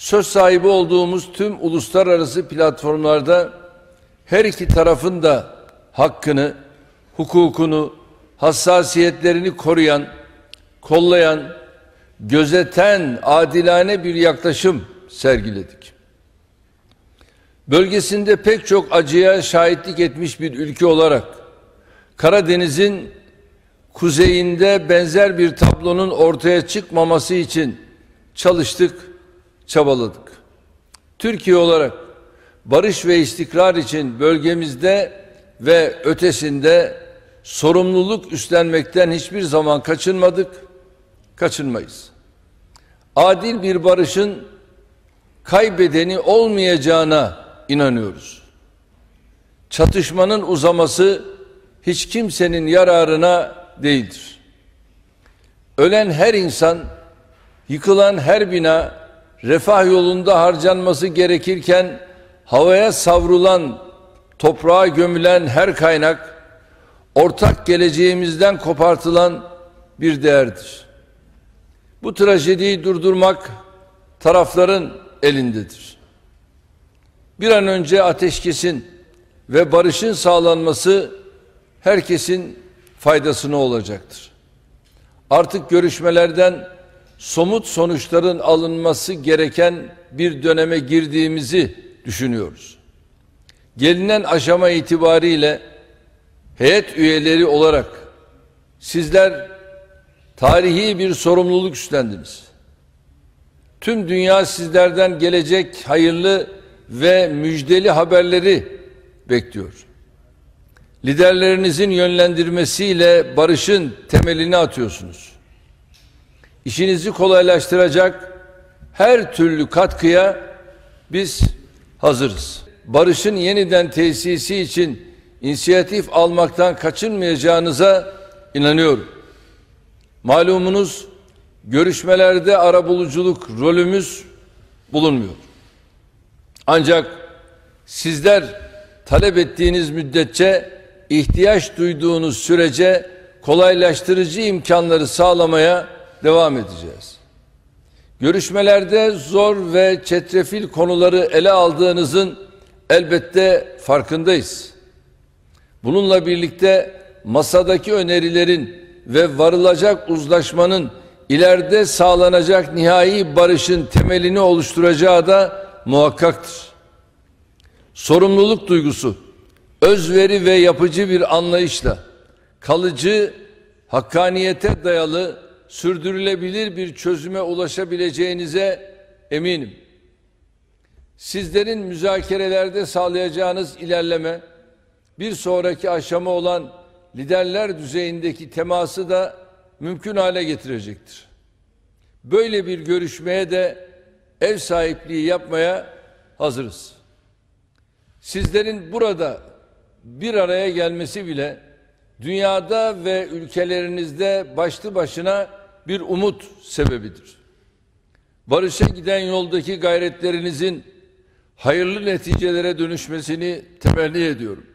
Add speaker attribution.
Speaker 1: söz sahibi olduğumuz tüm uluslararası platformlarda her iki tarafın da hakkını, hukukunu, hassasiyetlerini koruyan, kollayan, gözeten adilane bir yaklaşım sergiledik. Bölgesinde pek çok acıya şahitlik etmiş bir ülke olarak Karadeniz'in kuzeyinde benzer bir tablonun ortaya çıkmaması için çalıştık, çabaladık. Türkiye olarak barış ve istikrar için bölgemizde ve ötesinde sorumluluk üstlenmekten hiçbir zaman kaçınmadık, kaçınmayız. Adil bir barışın kaybedeni olmayacağına inanıyoruz. Çatışmanın uzaması hiç kimsenin yararına değildir. Ölen her insan, yıkılan her bina, refah yolunda harcanması gerekirken havaya savrulan, toprağa gömülen her kaynak, ortak geleceğimizden kopartılan bir değerdir. Bu trajediyi durdurmak tarafların elindedir. Bir an önce ateşkesin ve barışın sağlanması herkesin faydasına olacaktır. Artık görüşmelerden somut sonuçların alınması gereken bir döneme girdiğimizi düşünüyoruz. Gelinen aşama itibariyle heyet üyeleri olarak sizler tarihi bir sorumluluk üstlendiniz. Tüm dünya sizlerden gelecek hayırlı ve müjdeli haberleri bekliyor. Liderlerinizin yönlendirmesiyle barışın temelini atıyorsunuz. İşinizi kolaylaştıracak her türlü katkıya biz hazırız. Barışın yeniden tesisi için inisiyatif almaktan kaçınmayacağınıza inanıyorum. Malumunuz görüşmelerde arabuluculuk rolümüz bulunmuyor. Ancak sizler talep ettiğiniz müddetçe ihtiyaç duyduğunuz sürece kolaylaştırıcı imkanları sağlamaya devam edeceğiz. Görüşmelerde zor ve çetrefil konuları ele aldığınızın elbette farkındayız. Bununla birlikte masadaki önerilerin ve varılacak uzlaşmanın ileride sağlanacak nihai barışın temelini oluşturacağı da muhakkaktır. Sorumluluk duygusu, özveri ve yapıcı bir anlayışla kalıcı, hakkaniyete dayalı, sürdürülebilir bir çözüme ulaşabileceğinize eminim. Sizlerin müzakerelerde sağlayacağınız ilerleme bir sonraki aşama olan liderler düzeyindeki teması da mümkün hale getirecektir. Böyle bir görüşmeye de ev sahipliği yapmaya hazırız. Sizlerin burada bir araya gelmesi bile dünyada ve ülkelerinizde başlı başına bir umut sebebidir. Barışa giden yoldaki gayretlerinizin hayırlı neticelere dönüşmesini temenni ediyorum.